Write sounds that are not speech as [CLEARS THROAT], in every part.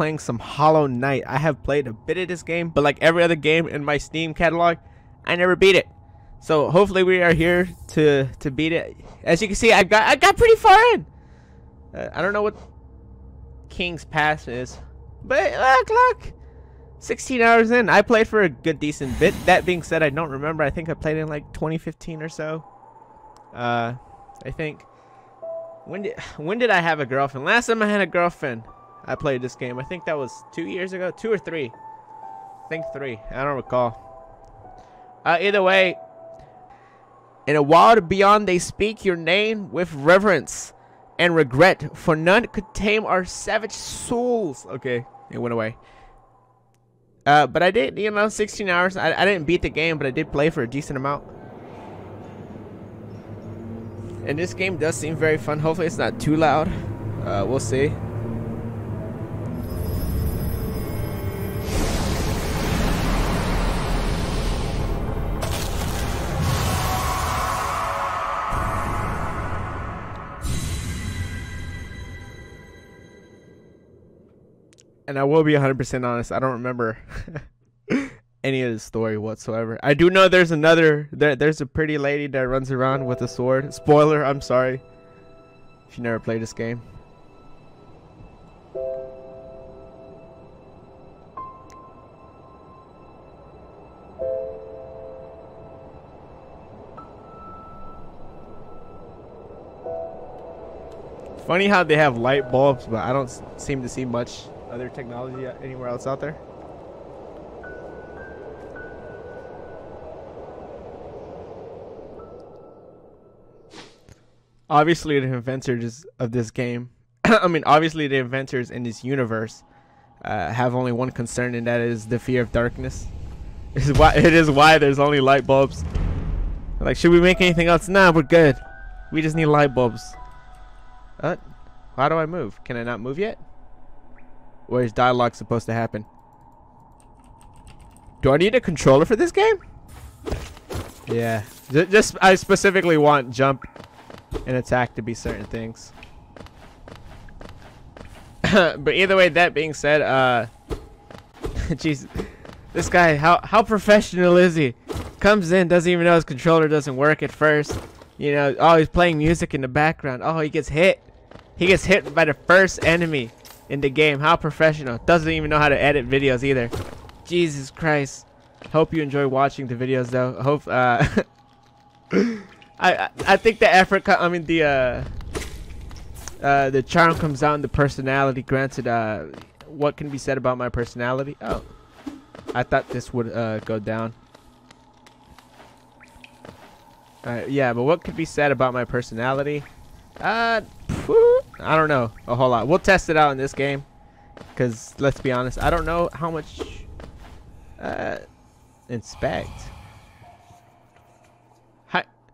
playing some Hollow Knight. I have played a bit of this game, but like every other game in my Steam catalog, I never beat it. So hopefully we are here to to beat it. As you can see, I got I got pretty far in. Uh, I don't know what King's Pass is, but look, look. 16 hours in. I played for a good decent bit. That being said, I don't remember. I think I played in like 2015 or so. Uh, I think. When did [SIGHS] when did I have a girlfriend? Last time I had a girlfriend, I played this game. I think that was two years ago, two or three. I think three. I don't recall. Uh, either way, in a wild beyond, they speak your name with reverence and regret, for none could tame our savage souls. Okay, it went away. Uh, but I did, you know, 16 hours. I, I didn't beat the game, but I did play for a decent amount. And this game does seem very fun. Hopefully it's not too loud. Uh, we'll see. And I will be 100% honest. I don't remember [LAUGHS] any of the story whatsoever. I do know there's another there there's a pretty lady that runs around with a sword. Spoiler, I'm sorry. If you never played this game. Funny how they have light bulbs, but I don't seem to see much other technology anywhere else out there. obviously the inventors of this game [CLEARS THROAT] i mean obviously the inventors in this universe uh, have only one concern and that is the fear of darkness. [LAUGHS] It is why it is why there's only light bulbs. Like should we make anything else? Nah we're good. We just need light bulbs. Uh, how do i move? Can i not move yet where is dialogue supposed to happen do i need a controller for this game yeah just i specifically want jump and attack to be certain things. [LAUGHS] but either way, that being said, uh, [LAUGHS] jeez, this guy, how how professional is he? Comes in, doesn't even know his controller doesn't work at first. You know, oh, he's playing music in the background. Oh, he gets hit. He gets hit by the first enemy in the game. How professional. Doesn't even know how to edit videos either. Jesus Christ. Hope you enjoy watching the videos though. Hope uh [LAUGHS] I, I think the effort. I mean the uh, uh, the charm comes out in the personality. Granted, uh, what can be said about my personality? Oh, I thought this would uh, go down. Uh, yeah, but what could be said about my personality? Uh, I don't know a whole lot. We'll test it out in this game, cause let's be honest, I don't know how much uh inspect.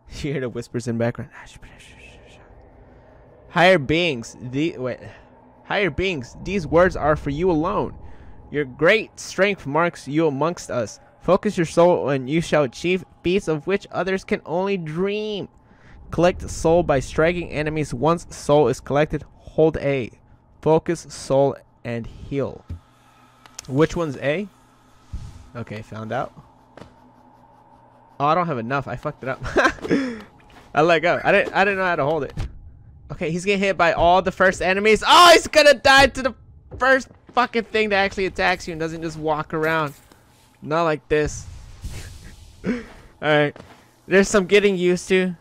[LAUGHS] You hear the whispers in background. Higher beings, the wait, higher beings. These words are for you alone. Your great strength marks you amongst us. Focus your soul, and you shall achieve feats of which others can only dream. Collect soul by striking enemies. Once soul is collected, hold A. Focus soul and heal. Which one's A? Okay, found out. Oh, I don't have enough. I fucked it up. [LAUGHS] I let go. I didn't. I didn't know how to hold it. Okay, he's getting hit by all the first enemies. Oh, he's gonna die to the first fucking thing that actually attacks you and doesn't just walk around. Not like this. [LAUGHS] all right. There's some getting used to.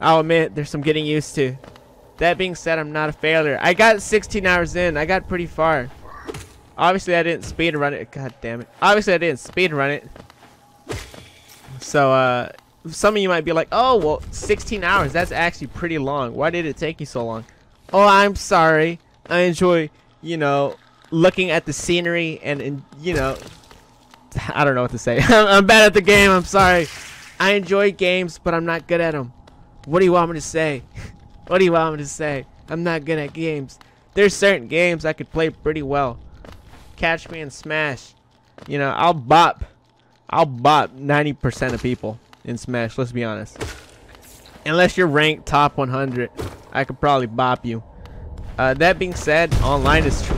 I'll admit, there's some getting used to. That being said, I'm not a failure. I got 16 hours in. I got pretty far. Obviously, I didn't speed run it. God damn it. Obviously, I didn't speed run it. So, uh, some of you might be like, oh, well, 16 hours, that's actually pretty long. Why did it take you so long? Oh, I'm sorry. I enjoy, you know, looking at the scenery and, and you know, [LAUGHS] I don't know what to say. [LAUGHS] I'm bad at the game. I'm sorry. I enjoy games, but I'm not good at them. What do you want me to say? [LAUGHS] what do you want me to say? I'm not good at games. There's certain games I could play pretty well. Catch me and smash. You know, I'll bop I'll bop 90% of people in Smash, let's be honest. Unless you're ranked top 100, I could probably bop you. Uh, that being said, online is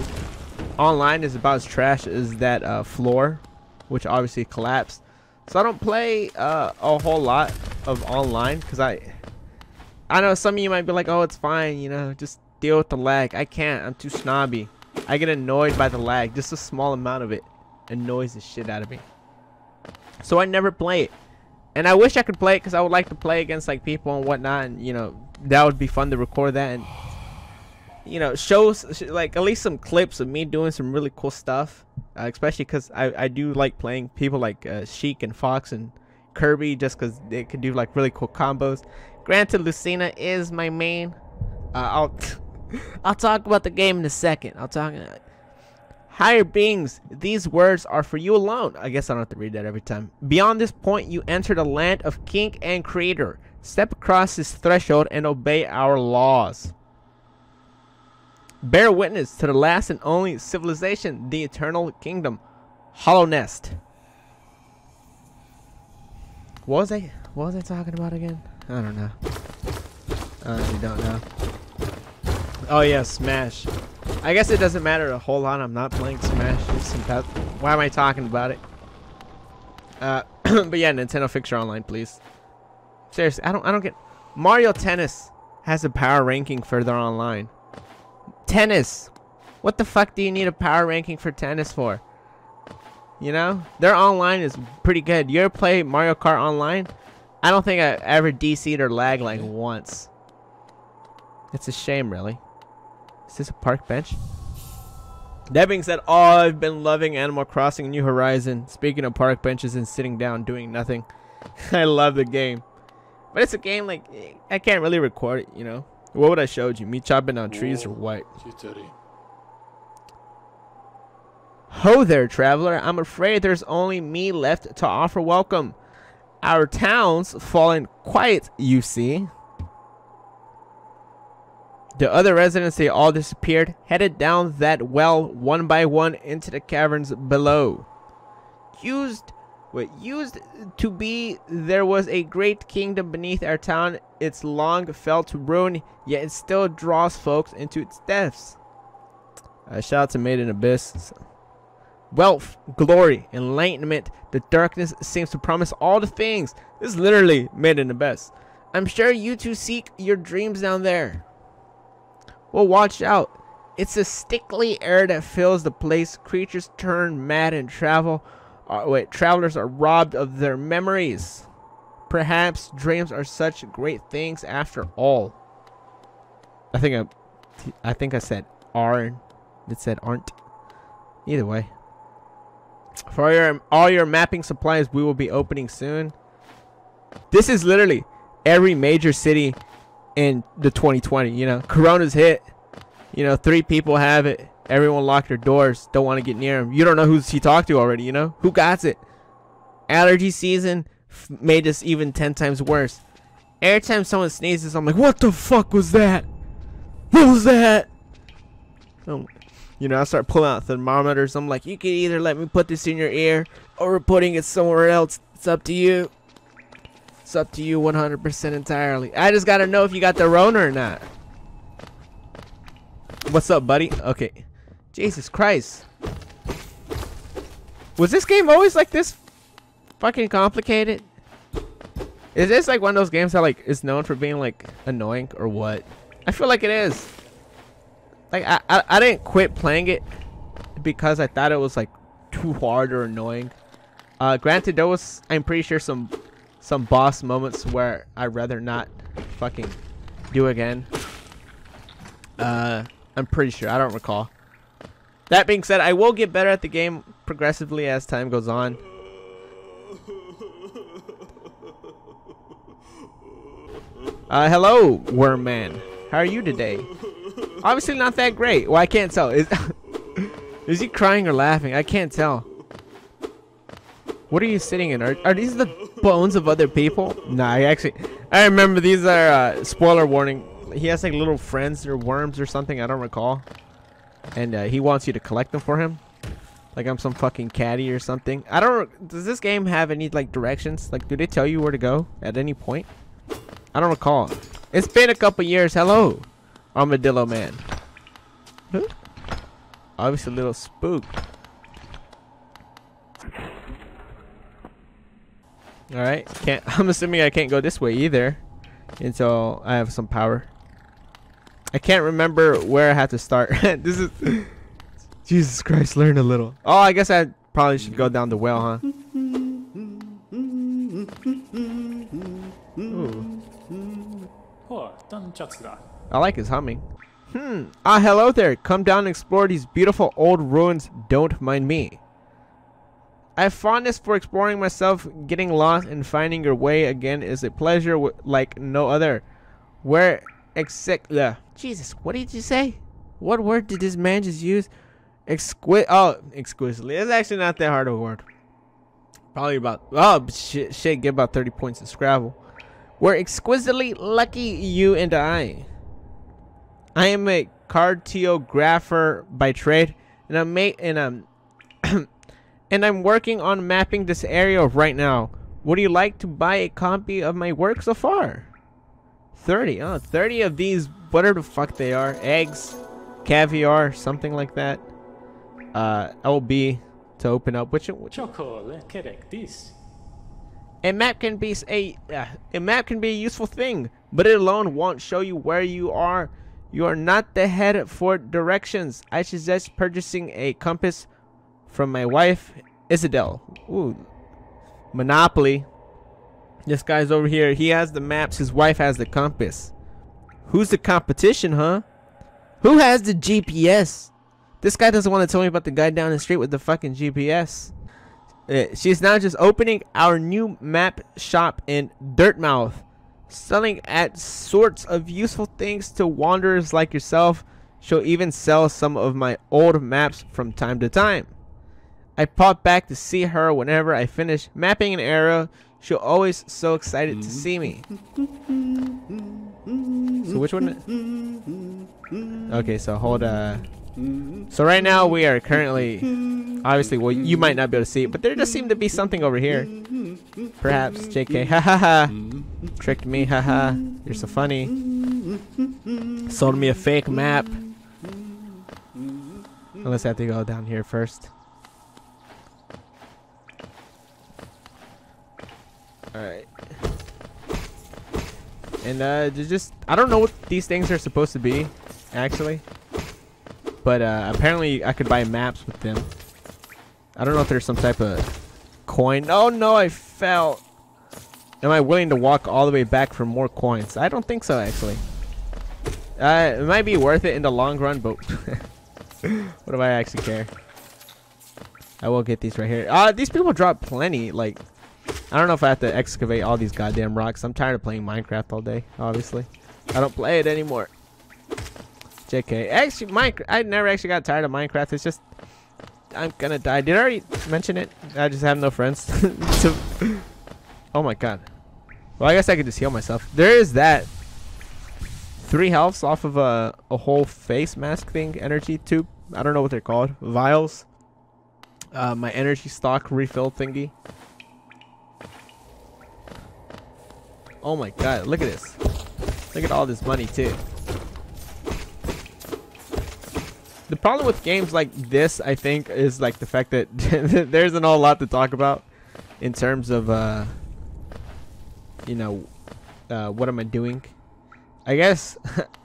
online is about as trash as that uh, floor, which obviously collapsed. So I don't play uh, a whole lot of online because I, I know some of you might be like, oh, it's fine, you know, just deal with the lag. I can't. I'm too snobby. I get annoyed by the lag. Just a small amount of it annoys the shit out of me. So I never play it. And I wish I could play it because I would like to play against like people and whatnot. And you know, that would be fun to record that and you know shows like at least some clips of me doing some really cool stuff. Uh, especially because I I do like playing people like uh, Sheik and Fox and Kirby just because they can do like really cool combos. Granted, Lucina is my main. Uh, I'll [LAUGHS] I'll talk about the game in a second. I'll talk. Uh, Higher beings, these words are for you alone. I guess I don't have to read that every time. Beyond this point, you enter the land of King and Creator. Step across this threshold and obey our laws. Bear witness to the last and only civilization, the eternal kingdom. Hallownest. What was I what was I talking about again? I don't know. I honestly don't know. Oh yeah, Smash. I guess it doesn't matter a whole lot. I'm not playing Smash. Why am I talking about it? Uh, [CLEARS THROAT] but yeah, Nintendo fix your online, please. Seriously, I don't, I don't get. Mario Tennis has a power ranking for their online. Tennis. What the fuck do you need a power ranking for tennis for? You know, their online is pretty good. You ever play Mario Kart online? I don't think I ever DC'd or lagged like once. It's a shame, really. Is this a park bench? That being said, oh, I've been loving Animal Crossing New Horizon. Speaking of park benches and sitting down doing nothing. [LAUGHS] I love the game. But it's a game like, I can't really record it, you know? What would I show you? Me chopping down trees or what? Ho there, traveler. I'm afraid there's only me left to offer welcome. Our town's fallen quiet, you see. The other residents, they all disappeared, headed down that well one by one into the caverns below. Used, what used to be, there was a great kingdom beneath our town. It's long fell to ruin, yet it still draws folks into its depths. Uh, shout out to Made in Abyss. Wealth, glory, enlightenment. The darkness seems to promise all the things. This is literally Made in Abyss. I'm sure you two seek your dreams down there. Well, watch out. It's a stickly air that fills the place. Creatures turn mad and travel. Uh, wait, travelers are robbed of their memories. Perhaps dreams are such great things after all. I think I, I think I said aren't. It said aren't. Either way. For your all your mapping supplies, we will be opening soon. This is literally every major city in the 2020. You know, Corona's hit. You know, three people have it. Everyone locked their doors. Don't want to get near him. You don't know who's he talked to already. You know who got it. Allergy season made this even ten times worse. Every time someone sneezes, I'm like, what the fuck was that? What was that? Um, you know, I start pulling out thermometers. I'm like, you can either let me put this in your ear or we're putting it somewhere else. It's up to you. It's up to you 100% entirely. I just gotta know if you got the Rona or not. What's up, buddy? Okay. Jesus Christ. Was this game always like this fucking complicated? Is this like one of those games that like is known for being like annoying or what? I feel like it is. Like I, I, I didn't quit playing it because I thought it was like too hard or annoying. Uh, granted, there was I'm pretty sure some some boss moments where I'd rather not fucking do again. Uh, I'm pretty sure. I don't recall. That being said, I will get better at the game progressively as time goes on. Uh, hello, Worm Man. How are you today? Obviously not that great. Well, I can't tell. Is, [LAUGHS] is he crying or laughing? I can't tell. What are you sitting in? Are, are these the bones of other people? Nah, I actually, I remember these are, uh, spoiler warning. He has like little friends or worms or something, I don't recall. And uh, he wants you to collect them for him. Like I'm some fucking caddy or something. I don't, does this game have any like directions? Like do they tell you where to go at any point? I don't recall. It's been a couple years. Hello, Armadillo Man. Obviously a little spook. Alright, can't [LAUGHS] I'm assuming I can't go this way either until I have some power. I can't remember where I have to start. [LAUGHS] this is [LAUGHS] Jesus Christ, learn a little. Oh, I guess I probably should go down the well, huh? I like his humming. Hmm. Ah, hello there. Come down and explore these beautiful old ruins. Don't mind me. I have fondness for exploring myself. Getting lost and finding your way again is a pleasure like no other. Where uh, Jesus, what did you say? What word did this man just use? Exquisite. Oh, exquisitely. It's actually not that hard of a word. Probably about oh shit, shit. Get about thirty points in Scrabble. We're exquisitely lucky, you and I. I am a cartographer by trade, and I'm ma- and I'm [CLEARS THROAT] and I'm working on mapping this area right now. Would you like to buy a copy of my work so far? 30. Oh, 30 of these, whatever the fuck they are. Eggs, caviar, something like that. Uh, LB to open up. Which, which this. A map can be a uh, a map can be a useful thing, but it alone won't show you where you are. You are not the head for directions. I suggest purchasing a compass from my wife, Iselda. Ooh, Monopoly. This guy's over here. He has the maps. His wife has the compass. Who's the competition, huh? Who has the GPS? This guy doesn't want to tell me about the guy down the street with the fucking GPS. Uh, she's now just opening our new map shop in Dirtmouth, selling at sorts of useful things to wanderers like yourself. She'll even sell some of my old maps from time to time. I pop back to see her whenever I finish mapping an area. She'll always so excited to see me. So which one? Okay, so hold uh so right now we are currently, obviously, well, you might not be able to see it, but there does seem to be something over here. Perhaps, JK, ha ha ha. Tricked me, ha ha. You're so funny. Sold me a fake map. Unless I have to go down here first. Alright. And uh, just, I don't know what these things are supposed to be, actually. But uh, apparently I could buy maps with them. I don't know if there's some type of coin. Oh no, I fell. Am I willing to walk all the way back for more coins? I don't think so, actually. Uh, it might be worth it in the long run, but [LAUGHS] what do I actually care? I will get these right here. Uh, these people drop plenty. Like, I don't know if I have to excavate all these goddamn rocks. I'm tired of playing Minecraft all day, obviously. I don't play it anymore. JK. Actually, Minecraft. I never actually got tired of Minecraft. It's just I'm gonna die. Did I already mention it? I just have no friends. [LAUGHS] oh my god. Well, I guess I could just heal myself. There is that. Three healths off of a, a whole face mask thing, energy tube. I don't know what they're called. Vials. Uh, my energy stock refill thingy. Oh my god, look at this. Look at all this money too. Problem with games like this, I think, is like the fact that [LAUGHS] there isn't a lot to talk about in terms of, uh, you know, uh, what am I doing? I guess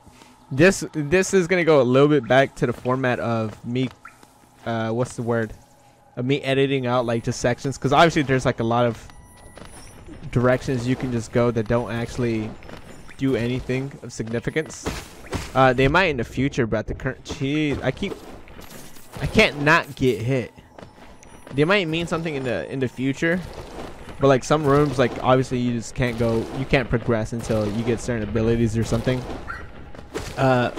[LAUGHS] this this is gonna go a little bit back to the format of me. Uh, what's the word? Of me editing out like just sections, because obviously there's like a lot of directions you can just go that don't actually do anything of significance. Uh, they might in the future, but the current, jeez, I keep, I can't not get hit. They might mean something in the in the future, but like some rooms, like obviously you just can't go, you can't progress until you get certain abilities or something. Uh,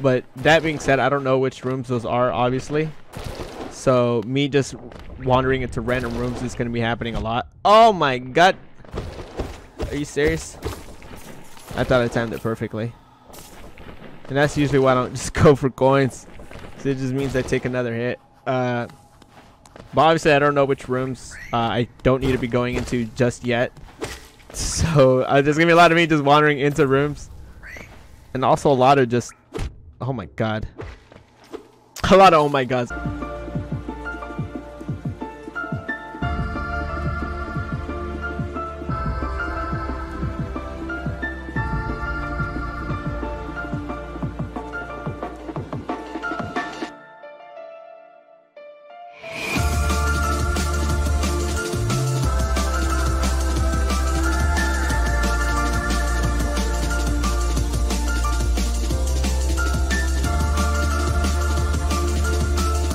but that being said, I don't know which rooms those are, obviously. So me just wandering into random rooms is going to be happening a lot. Oh my god. Are you serious? I thought I timed it perfectly. And that's usually why I don't [LAUGHS] just go for coins. So it just means I take another hit. Uh, but obviously I don't know which rooms uh, I don't need to be going into just yet. So uh, there's going to be a lot of me just wandering into rooms. And also a lot of just... Oh my god. A lot of oh my gods.